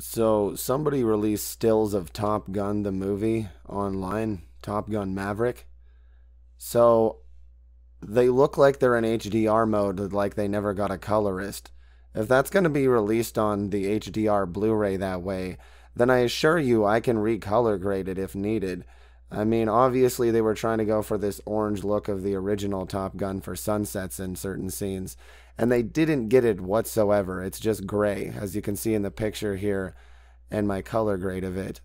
So somebody released stills of Top Gun the movie online, Top Gun Maverick. So they look like they're in HDR mode, like they never got a colorist. If that's going to be released on the HDR Blu ray that way, then I assure you I can recolor grade it if needed. I mean, obviously, they were trying to go for this orange look of the original Top Gun for sunsets in certain scenes, and they didn't get it whatsoever. It's just gray, as you can see in the picture here, and my color grade of it.